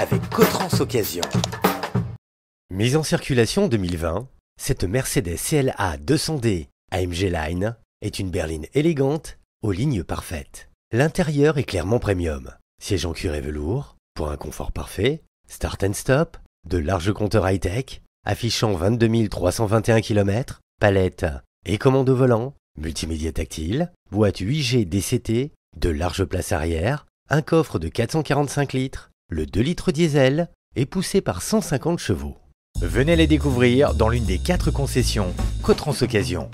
avec Cotrans Occasion. Mise en circulation 2020, cette Mercedes CLA 200D AMG Line est une berline élégante aux lignes parfaites. L'intérieur est clairement premium. Siège en cuir et velours, pour un confort parfait, start and stop, de larges compteurs high-tech, affichant 22 321 km, palette et commande au volant, multimédia tactile, boîte 8G DCT, de larges places arrière, un coffre de 445 litres, le 2 litres diesel est poussé par 150 chevaux. Venez les découvrir dans l'une des quatre concessions Cotrans Occasion.